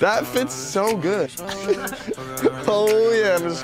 That fits so good. oh yeah, Miss